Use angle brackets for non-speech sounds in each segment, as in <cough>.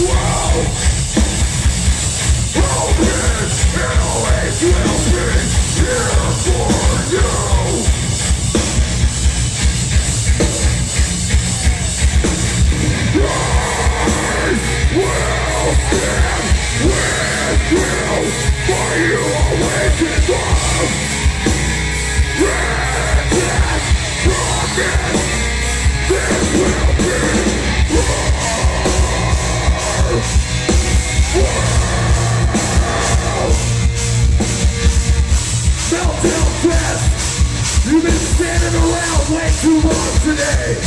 world you want today.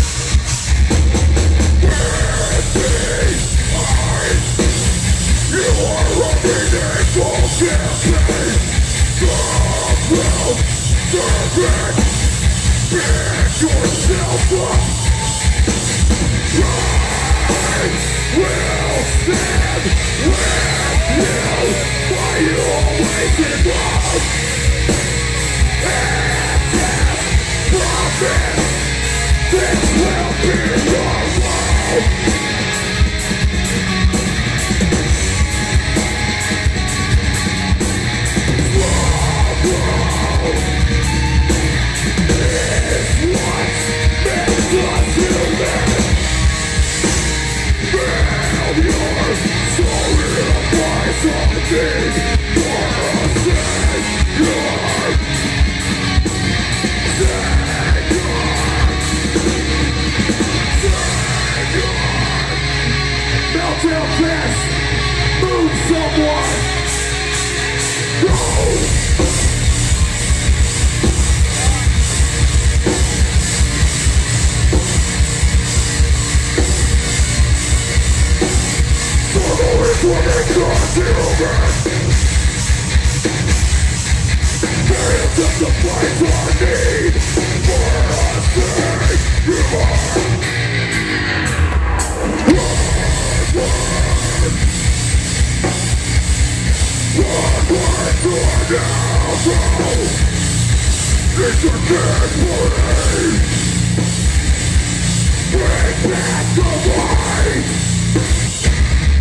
You are pick yourself up. I will stand with you by your waking up. Yes. <laughs>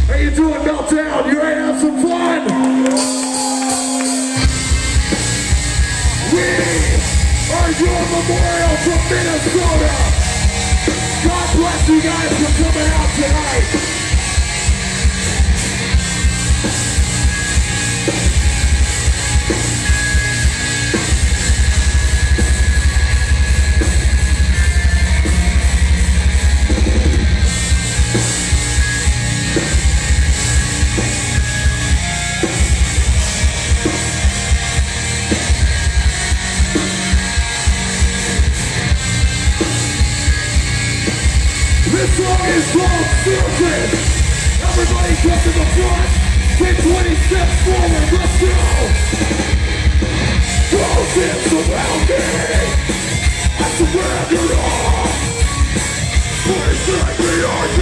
How you doing, Meltdown? You ready to have some fun? We are your memorial from Minnesota. God bless you guys for coming out tonight. is wrong children. Everybody come to the front. Take 20 steps forward. Let's go. Thousands around me. I surrender all. Please take me on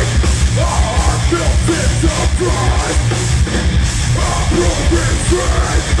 Break